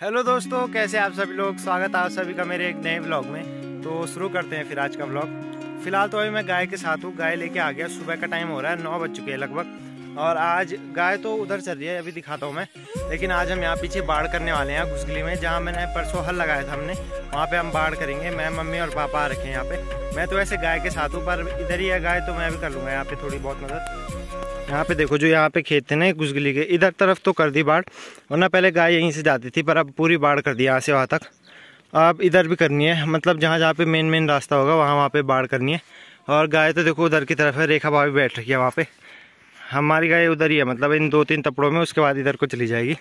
Hello दोस्तों, कैसे आप सभी लोग? स्वागत है आप सभी का मेरे एक नए व्लॉग में। तो शुरू करते हैं फिर आज का व्लॉग फ़िलहाल तो अभी मैं गाय के साथ हूँ। गाय लेके आ गया। सुबह का टाइम हो रहा है, नौ बज चुके हैं लगभग। और आज गाय तो उधर चल रही है, अभी दिखाता हूँ मैं। लेकिन आज हम यहाँ पीछे बाढ़ करने वाले हैं, घुसगली में, जहाँ मैंने परसों हल लगाया था हमने। वहाँ पर हम बाढ़ करेंगे। मैं, मम्मी और पापा आ रखे हैं यहाँ पे। मैं तो ऐसे गाय के साथ हूँ, पर इधर ही है गाय तो मैं भी कर लूँगा यहाँ पे थोड़ी बहुत मदद। यहाँ पे देखो जो यहाँ पे खेत थे ना घुसगली के, इधर तरफ़ तो कर दी बाढ़, वरना पहले गाय यहीं से जाती थी, पर अब पूरी बाढ़ कर दी यहाँ से वहाँ तक। अब इधर भी करनी है मतलब जहाँ जहाँ पे मेन मेन रास्ता होगा, वहाँ वहाँ पे बाढ़ करनी है। और गाय तो देखो उधर की तरफ़ है, रेखा भाभी बैठ रही है वहाँ पे। हमारी गाय उधर ही है मतलब इन दो तीन तपड़ों में, उसके बाद इधर को चली जाएगी।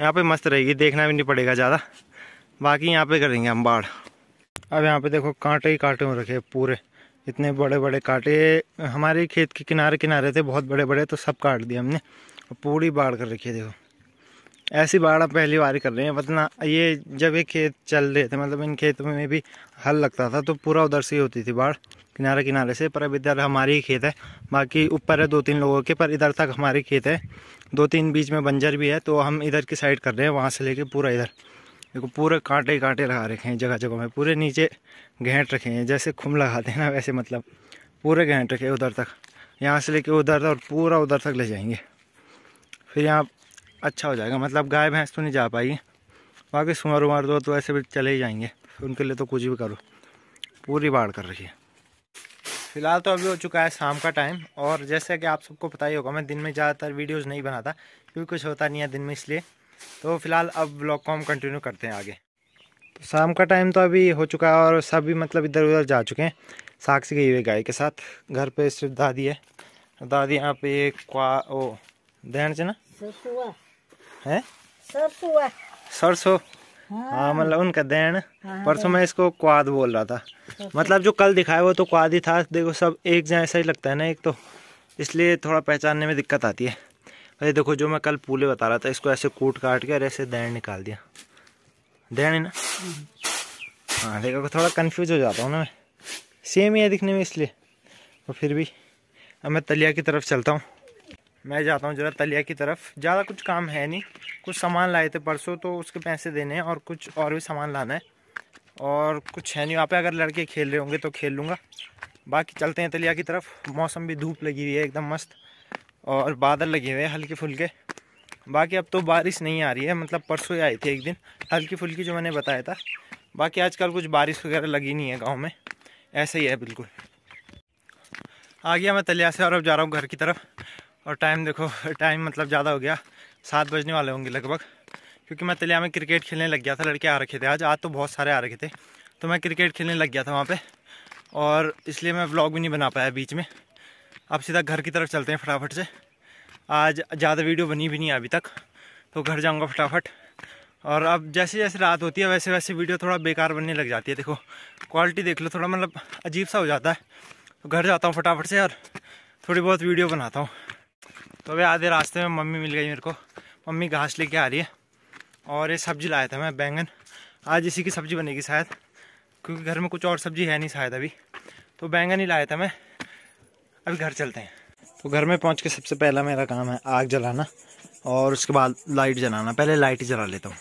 यहाँ पे मस्त रहेगी, देखना भी नहीं पड़ेगा ज़्यादा। बाकी यहाँ पे करेंगे हम बाढ़। अब यहाँ पे देखो कांटे ही कांटे हो रखे पूरे। इतने बड़े बड़े कांटे, हमारे खेत के किनारे किनारे थे बहुत बड़े बड़े तो सब काट दिए हमने। पूरी बाढ़ कर रखी है देखो। ऐसी बाढ़ अब पहली बार कर रहे हैं, वरना ये जब ये खेत चल रहे थे मतलब इन खेतों में भी हल लगता था तो पूरा उधर से ही होती थी बाढ़ किनारे किनारे से। पर अब इधर हमारी ही खेत है, बाकी ऊपर है दो तीन लोगों के, पर इधर तक हमारी खेत है। दो तीन बीच में बंजर भी है तो हम इधर की साइड कर रहे हैं, वहाँ से लेके पूरा इधर। देखो, पूरे कांटे ही कांटे लगा रखे हैं जगह जगह में, पूरे नीचे घेंट रखे हैं, जैसे खुम लगाते हैं ना वैसे मतलब पूरे घेंट रखे उधर तक। यहाँ से लेके उधर और पूरा उधर तक ले जाएँगे। फिर यहाँ अच्छा हो जाएगा मतलब गाय, भैंस तो नहीं जा पाएगी। बाकी सुमर उमर दो तो ऐसे भी चले ही जाएँगे। उनके लिए तो कुछ भी करो, पूरी बाढ़ कर रखी है। फ़िलहाल तो अभी हो चुका है शाम का टाइम, और जैसे कि आप सबको पता ही होगा, मैं दिन में ज़्यादातर वीडियोज़ नहीं बनाता, क्योंकि कुछ होता नहीं है दिन में इसलिए। तो फ़िलहाल अब ब्लॉग को हम कंटिन्यू करते हैं आगे। तो शाम का टाइम तो अभी हो चुका है और सभी मतलब इधर उधर जा चुके हैं साक्षी गई हुई गाय के साथ। घर पे सिर्फ़ दादी है। दादी यहाँ पे क्वा ओ दैन से ना? है। सरसों हाँ। मतलब उनका दैन परसों मैं इसको क्वाद बोल रहा था। मतलब जो कल दिखाया वो तो क्वाद ही था। देखो सब एक जैसा ही लगता है ना एक तो। इसलिए थोड़ा पहचानने में दिक्कत आती है। अरे देखो, जो मैं कल पूले बता रहा था, इसको ऐसे कूट काट के और ऐसे दैन निकाल दिया। दैन है ना? हाँ देखो थोड़ा कंफ्यूज हो जाता हूँ ना मैं। सेम ही है दिखने में इसलिए, और फिर भी। अब मैं तलिया की तरफ़ चलता हूँ। मैं जाता हूँ ज़रा तलिया की तरफ़। ज़्यादा कुछ काम है नहीं। कुछ सामान लाए थे परसों तो उसके पैसे देने हैं और कुछ और भी सामान लाना है। और कुछ है नहीं, वहाँ पे अगर लड़के खेल रहे होंगे तो खेल लूँगा। बाकी चलते हैं तलिया की तरफ़। मौसम भी धूप लगी हुई है, एकदम मस्त। और बादल लगे हुए हैं हल्के फुल्के बाकी अब तो बारिश नहीं आ रही है मतलब परसों आई थी एक दिन। हल्की फुल्की जो मैंने बताया था। बाकी आजकल कुछ बारिश वगैरह लगी नहीं है गाँव में। ऐसे ही है बिल्कुल। आ गया मैं तलिया से और अब जा रहा हूँ घर की तरफ़। और टाइम देखो टाइम मतलब ज़्यादा हो गया। सात बजने वाले होंगे लगभग। क्योंकि मैं तलिया में क्रिकेट खेलने लग गया था, लड़के आ रखे थे आज। आज तो बहुत सारे आ रखे थे। तो मैं क्रिकेट खेलने लग गया था वहाँ पे। और इसलिए मैं व्लॉग भी नहीं बना पाया बीच में। अब सीधा घर की तरफ़ चलते हैं फटाफट से। आज ज़्यादा वीडियो बनी भी नहीं अभी तक तो घर जाऊँगा फटाफट। और अब जैसे जैसे रात होती है, वैसे वैसे वीडियो थोड़ा बेकार बनने लग जाती है। देखो क्वालिटी देख लो, थोड़ा मतलब अजीब सा हो जाता है। तो घर जाता हूँ फटाफट से और थोड़ी बहुत वीडियो बनाता हूँ। तो अभी आधे रास्ते में मम्मी मिल गई मेरे को। मम्मी घास लेके आ रही है और ये सब्ज़ी लाया था मैं, बैंगन। आज इसी की सब्ज़ी बनेगी शायद, क्योंकि घर में कुछ और सब्ज़ी है नहीं शायद अभी। तो बैंगन ही लाया था मैं। अभी घर चलते हैं। तो घर में पहुँच के सबसे पहला मेरा काम है आग जलाना और उसके बाद लाइट जलाना। पहले लाइट ही जला लेता हूँ।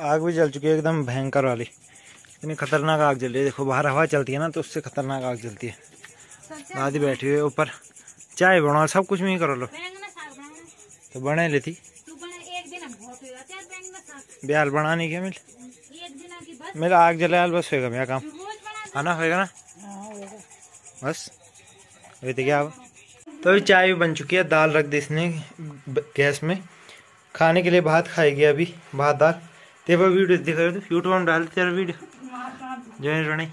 आग भी जल चुकी है एकदम भयंकर वाली। इतनी खतरनाक आग जल रही है। देखो बाहर हवा चलती है ना तो उससे खतरनाक आग जलती है। दादी बैठी हुई है ऊपर। चाय बनाओ सब कुछ में करो लो। तो बने लेती ब्याल बनाने के मिल मेरा आग जलाल बस होएगा मेरा काम खाना होएगा ना बस अभी तो क्या तो अभी चाय भी बन चुकी है दाल रख दी इसने गैस में खाने के लिए भात खाएगी अभी भात दाल ते वीडियो दिखा यूट्यूब में डाल तेरा वीडियो जय रणई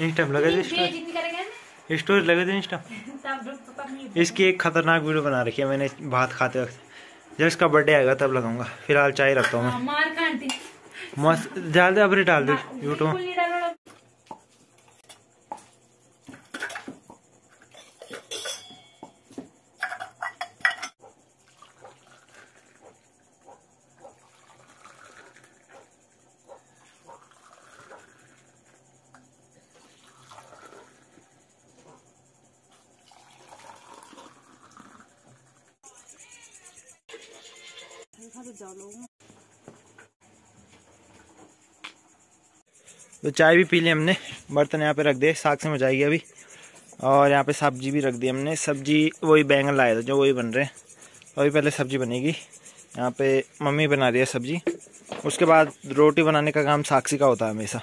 इंस्टा लगा दे स्टोरी स्टोरी लगे थे इंस्टा इसकी एक खतरनाक वीडियो बना रखी है मैंने भात खाते वक्त। जब इसका बर्थडे आएगा तब लगाऊँगा। फ़िलहाल चाय रखता हूँ मैं। मस्त डाल दे अभी डाल दे यूट्यूब तो चाय भी पी ली हमने। बर्तन यहाँ पे रख दिए, साग से मचाएगी अभी। और यहाँ पे सब्ज़ी भी रख दी हमने। सब्ज़ी वही बैंगन लाए थे जो वही बन रहे हैं। वही पहले सब्ज़ी बनेगी। यहाँ पे मम्मी बना रही है सब्ज़ी। उसके बाद रोटी बनाने का काम साक्षी का होता है हमेशा।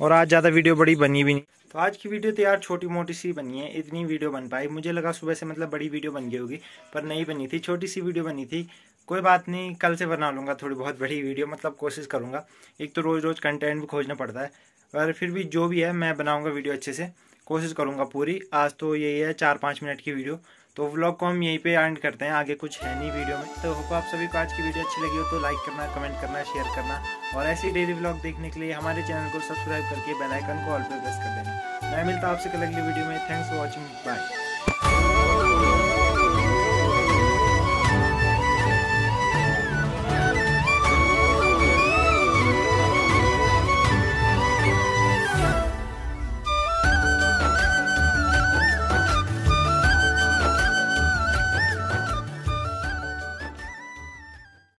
और आज ज़्यादा वीडियो बड़ी बनी भी नहीं। तो आज की वीडियो तो यार छोटी मोटी सी बनी है। इतनी वीडियो बन पाई। मुझे लगा सुबह से मतलब बड़ी वीडियो बन गई होगी, पर नहीं बनी थी। छोटी सी वीडियो बनी थी। कोई बात नहीं, कल से बना लूँगा थोड़ी बहुत बड़ी वीडियो मतलब कोशिश करूँगा। एक तो रोज़ रोज़ कंटेंट भी खोजना पड़ता है पर फिर भी जो भी है, मैं बनाऊँगा वीडियो अच्छे से, कोशिश करूँगा पूरी। आज तो यही है चार पाँच मिनट की वीडियो। तो व्लॉग को हम यहीं पे एंड करते हैं, आगे कुछ है नहीं वीडियो में। तो होप आप सभी को आज की वीडियो अच्छी लगी हो तो लाइक करना कमेंट करना शेयर करना, और ऐसी डेली व्लॉग देखने के लिए हमारे चैनल को सब्सक्राइब करके बेल आइकन को ऑल पे प्रेस कर देना। मैं मिलता हूँ आपसे कल अगली वीडियो में। Thanks for watching bye